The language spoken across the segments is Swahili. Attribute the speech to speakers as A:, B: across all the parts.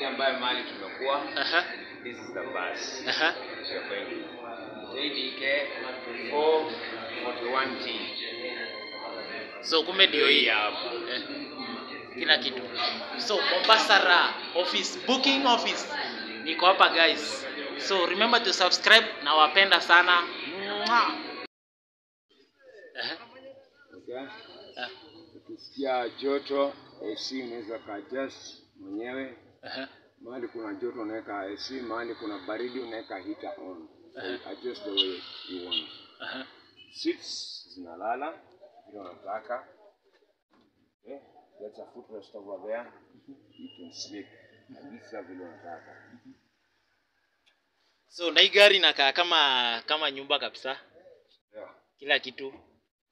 A: ile ambayo mali tumekuwa
B: Aha.
A: this is the bus going JDK 441T
B: So kumbe ndio hii.
A: Hapo
B: eh, kila kitu. So Mombasa Ra office booking office. Niko hapa guys. So remember to subscribe. Na wapenda sana. Mwah.
A: Okay.
B: Ah,
A: ukisikia joto AC unaweza ka adjust mwenyewe
B: aha.
A: mahali kuna joto unaweka AC mahali kuna baridi unaweka heater on. So
B: Uh-huh.
A: adjust the way you want.
B: Aha.
A: seats zinalala vile unataka. Okay that's a footrest over there. You can sleep. Kabisa vile unataka.
B: So na hii gari inakaa kama kama nyumba kabisa.
A: yeah.
B: Kila kitu.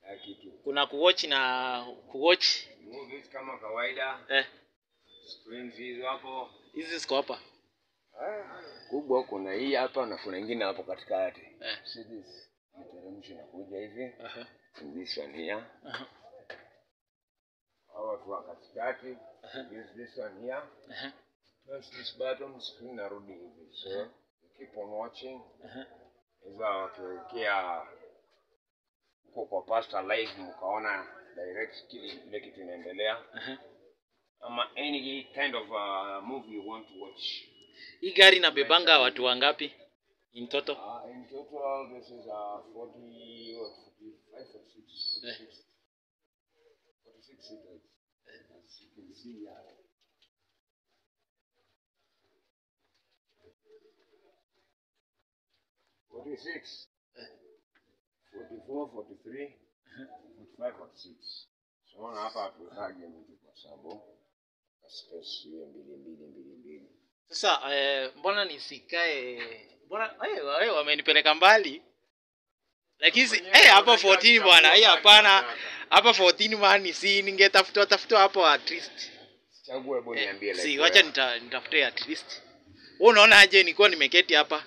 A: Kila kitu.
B: Kuna kuwatch na kuwatch?
A: Movies kama kawaida.
B: Eh hizi ziko hapa.
A: Ah, kubwa kuna hii hapa na kuna ingine hapo katikati.
B: Mteremshi
A: nakuja this. Mteremsho inakuja hivi.
B: Aha.
A: this one here. Hawa tu wa katikati. Use this one here.
B: Aha.
A: press this button screen narudi hivi so keep on watching.
B: Aha.
A: iza wakiwekea huko kwa pasta live mkaona direct kile ile kitu inaendelea.
B: Aha.
A: Ama any kind of uh, movie you want to watch
B: Hii gari inabebanga watu wangapi in total?
A: Uh, in total, this is uh, 40 or 45 or 6, 46, 46 seaters. As you can see yeah. Forty-six, forty-four, forty-three, forty-five, forty-six. So naona hapa hatuwekage mtu kwa sababu space mbili mbili mbili mbili.
B: Sasa eh, mbona nisikae? Mbona eh, wa- wamenipeleka mbali? Lakini si- eh, hapa 14 bwana, hii hapana. Hapa 14 man, si ningetafuta tafuta hapo at least.
A: Chague, hebu niambie
B: Eh,
A: like
B: si wacha nita, nitafute at least. Wewe unaona aje nilikuwa nimeketi hapa?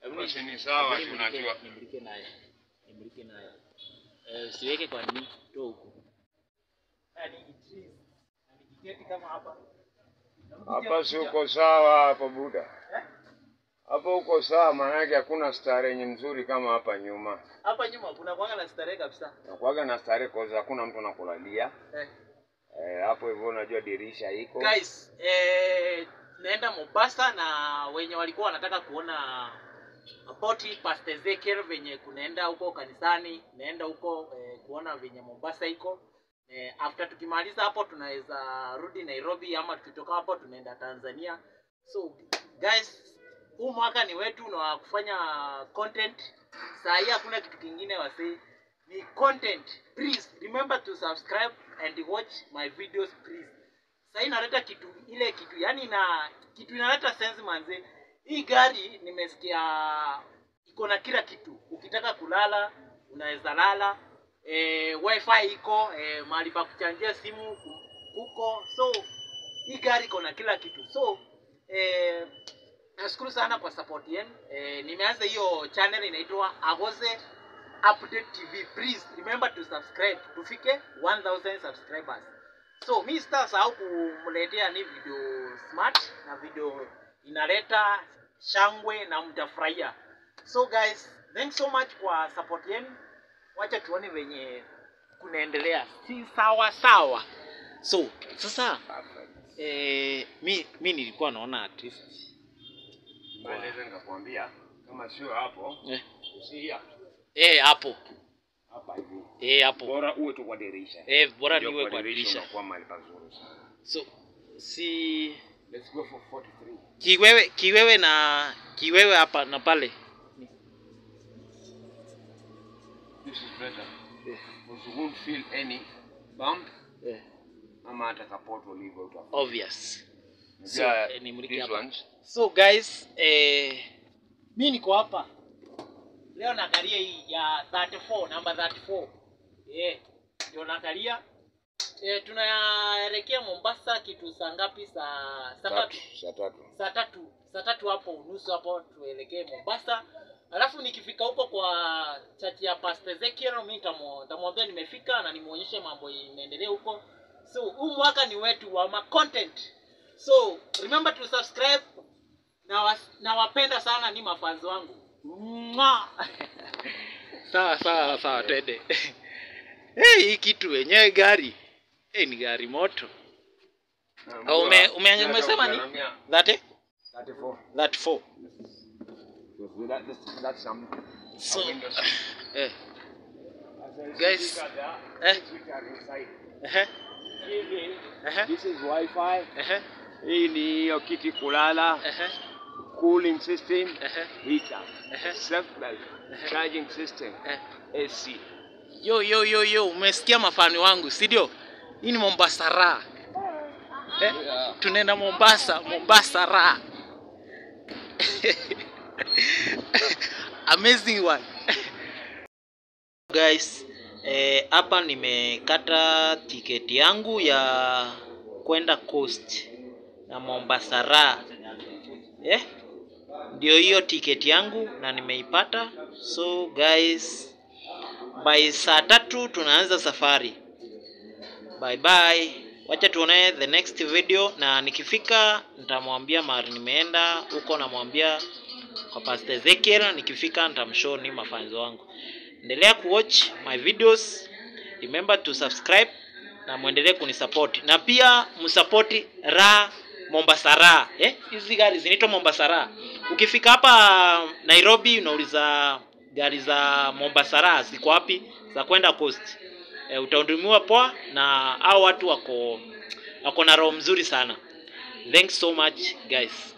B: Hebu ni-
A: Basi ni sawa, tunajua.
B: Nimulike naye. Nimulike naye. Eh, siweke kwa nini toa huko. Kama hapa.
A: Hapa si uko sawa hapo Buda? Hapo uko sawa, maanake hakuna starehe nye mzuri kama hapa nyuma.
B: Hapa nyuma kuna kuwaga na starehe kabisa.
A: Nakuaga na starehe cause hakuna mtu anakulalia.
B: Eh.
A: Eh, hapo hivyo unajua dirisha iko.
B: guys eh, naenda mombasa na wenye walikuwa wanataka kuona poti Pastor ezekiel venye kunaenda huko kanisani naenda huko eh, kuona venye mombasa iko eh, after tukimaliza hapo tunaweza rudi nairobi ama tukitoka hapo tunaenda tanzania. So guys huu mwaka ni wetu na kufanya content. Saa hii hakuna kitu kingine wasee. Ni content please remember to subscribe and watch my videos please. Sasa inaleta kitu ile kitu yani na kitu inaleta sense manze. Hii gari nimesikia iko na kila kitu. Ukitaka kulala unaweza lala e, wifi iko e, mahali pa kuchanjia simu ku- kuko so hii gari iko na kila kitu. So e, nashukuru sana kwa support yenu. E, nimeanza hiyo channel inaitwa agoze update tv please remember to subscribe. Tufike 1000 subscribers. So mi sitasahau kumletea ni video smart na video inaleta shangwe na mtafurahia. So guys thanks so much kwa support yenu wacha tuone venye kunaendelea. Si sawa sawa. So sasa eh, mi, mi nilikuwa naona at least.
A: Naweza nikakwambia kama sio hapo,
B: eh,
A: usia
B: eh, hapo.
A: Hapa hivi.
B: eh, hapo.
A: Bora uwe tu kwa dirisha.
B: eh, bora niwe kwa dirisha
A: kwa mahali pazuri sana.
B: so si
A: Let's go for 43.
B: kiwewe kiwewe na kiwewe hapa na pale
A: This is better. Because you won't feel any bump
B: yeah.
A: ama hata kapoto utafuta.
B: obvious so,
A: Yeah,
B: nimulike hapa. so guys eh, mi niko hapa leo nakalia hii ya 34 namba 34 eh, ndio nakalia eh, tunaelekea mombasa kitu saa ngapi saa saa
A: tatu. saa tatu
B: saa tatu hapo unusu hapo tuelekee mombasa alafu nikifika huko kwa chachi ya Pastor Ezekiel mi nitamo- nitamwambia nimefika na nimuonyeshe mambo inaendelea huko. So huu mwaka ni wetu wa ma content. So remember to subscribe. Na was- nawapenda sana ni mafanzi wangu. Sawa sawa sawa tende hey, hii kitu wenyewe gari. Hey, ni gari moto. Oh, ume- ume- umesema ni? that eh?
A: 34.
B: That
A: this, that's some
B: so eh, Guys, eh. eh, eh,
A: This is Wi-Fi.
B: eh,
A: Hii ni hiyo kiti kulala,
B: eh,
A: cooling system,
B: eh,
A: heater,
B: eh.
A: self belt, charging system,
B: eh.
A: AC.
B: yo yo yo yo umesikia mafani wangu si ndio? Hii ni mombasa raha. Eh?
A: Yeah.
B: tunaenda mombasa mombasa raha amazing one. Guys eh, hapa nimekata tiketi yangu ya kwenda coast na mombasa Ra. Eh? ndio hiyo tiketi yangu na nimeipata. So guys by saa tatu tunaanza safari. Bye bye. Wacha tuone the next video na nikifika nitamwambia mahali nimeenda huko namwambia kwa Pastor Ezekiel nikifika nitamshow ni mafans wangu. Endelea kuwatch my videos. Remember to subscribe na muendelee kunisupport. Na pia msapoti ra Mombasa Raha eh hizi gari zinaitwa Mombasa Raha ukifika hapa Nairobi unauliza gari za Mombasa Raha ziko wapi? Za kwenda coast. E, utahudumiwa poa na hao watu wako wako na roho mzuri sana. Thanks so much guys